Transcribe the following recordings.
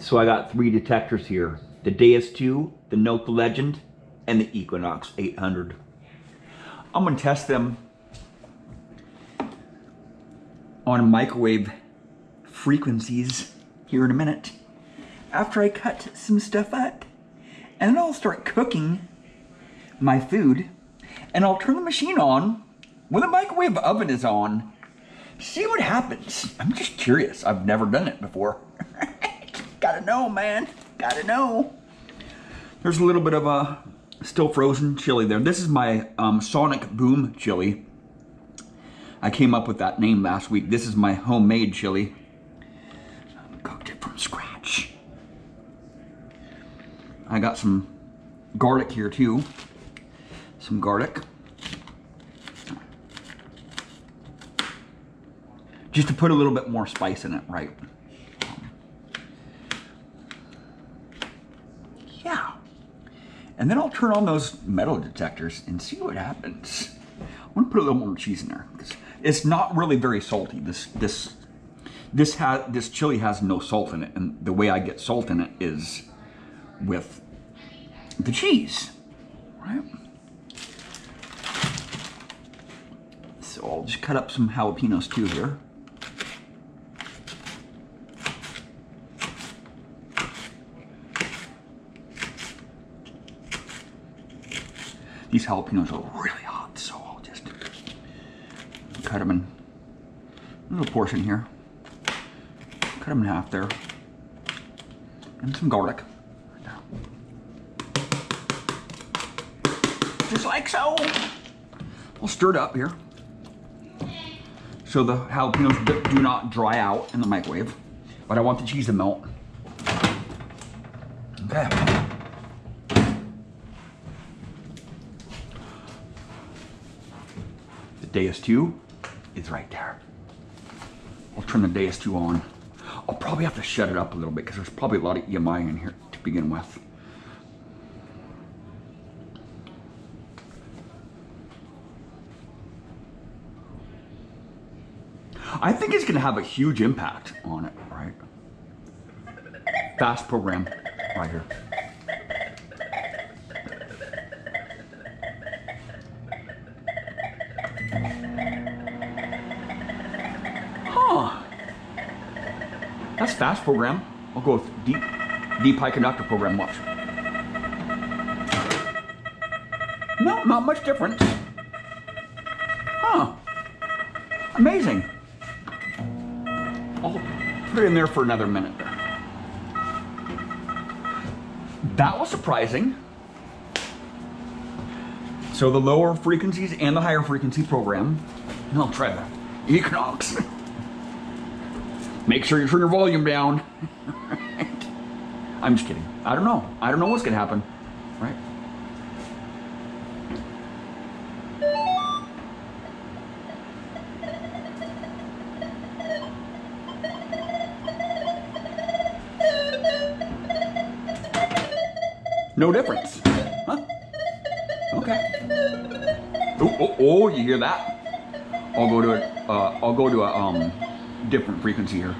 So I got three detectors here. The Deus 2, the Nokta Legend, and the Equinox 800. I'm gonna test them on microwave frequencies here in a minute after I cut some stuff up. And then I'll start cooking my food and I'll turn the machine on when the microwave oven is on. See what happens. I'm just curious. I've never done it before. Gotta know, man. Gotta know. There's a little bit of a still frozen chili there. This is my um, Sonic Boom chili. I came up with that name last week. This is my homemade chili. Cooked it from scratch. I got some garlic here too. Some garlic. Just to put a little bit more spice in it, right? Yeah. And then I'll turn on those metal detectors and see what happens. I'm gonna put a little more cheese in there because it's not really very salty. This this this has this chili has no salt in it, and the way I get salt in it is with the cheese, right? So I'll just cut up some jalapenos too here. These jalapenos are really hot, so I'll just cut them in a little portion here. Cut them in half there. And some garlic. Just like so. I'll stir it up here. So the jalapenos do not dry out in the microwave. But I want the cheese to melt. Okay. The Deus 2 is right there. I'll turn the Deus 2 on. I'll probably have to shut it up a little bit because there's probably a lot of EMI in here to begin with. I think it's gonna have a huge impact on it, right? Fast program right here. Huh. That's fast program. I'll go with deep, deep high conductor program, watch. No, not much difference. Huh. Amazing. I'll put it in there for another minute there. That was surprising. So the lower frequencies and the higher frequency program, and I'll try the Equinox. Make sure you turn your volume down. I'm just kidding. I don't know. I don't know what's gonna happen, right? No difference. Huh? Okay. Oh, oh, oh, you hear that? I'll go to a, uh, I'll go to a um, different frequency here.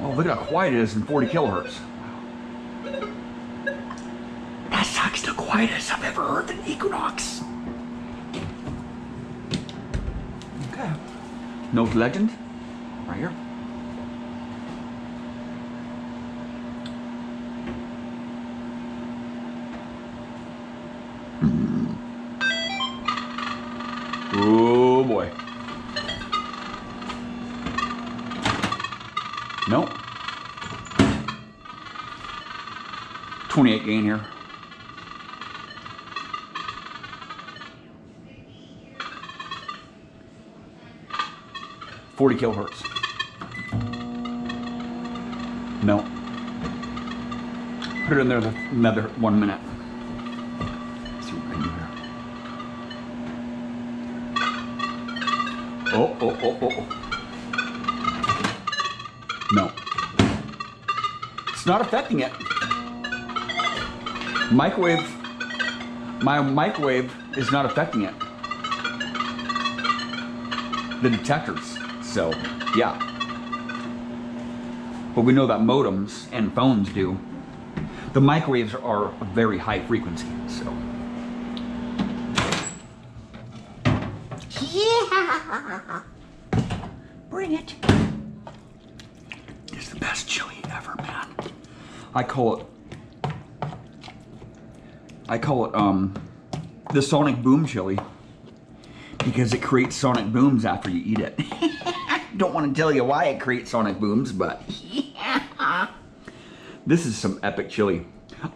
Oh, look at how quiet it is in 40 kilohertz. That sucks the quietest I've ever heard an Equinox. Okay. Nokta Legend, right here. 28 gain here. Forty kilohertz. No. Put it in there another one minute. Oh, oh, oh, oh, oh. No. It's not affecting it. Microwave, my microwave is not affecting it. The detectors, so yeah. But we know that modems and phones do. The microwaves are a very high frequency, so. Yeah! Bring it. It's the best chili ever, man. I call it I call it um, the sonic boom chili because it creates sonic booms after you eat it. I don't want to tell you why it creates sonic booms, but yeah. This is some epic chili.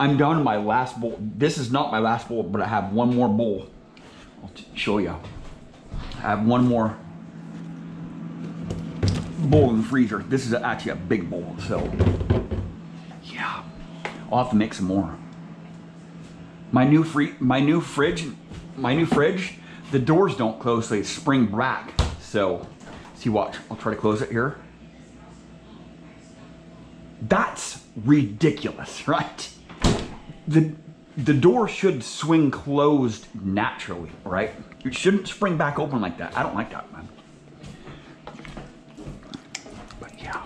I'm down to my last bowl. This is not my last bowl, but I have one more bowl. I'll show you. I have one more bowl in the freezer. This is actually a big bowl, so yeah. I'll have to make some more. My new free, my new fridge, my new fridge, the doors don't close, they spring back. So, see, watch. I'll try to close it here. That's ridiculous, right? The the door should swing closed naturally, right? It shouldn't spring back open like that. I don't like that, man. But yeah.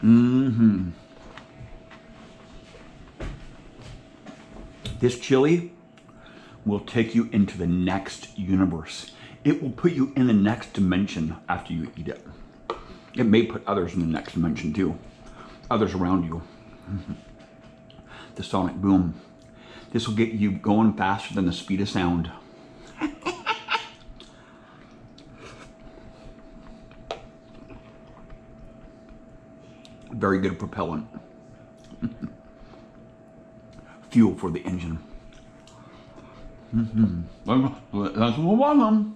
Mm-hmm. This chili will take you into the next universe. It will put you in the next dimension after you eat it. It may put others in the next dimension too. Others around you. The sonic boom. This will get you going faster than the speed of sound. Very good propellant fuel for the engine. Mm -hmm. That's one of them.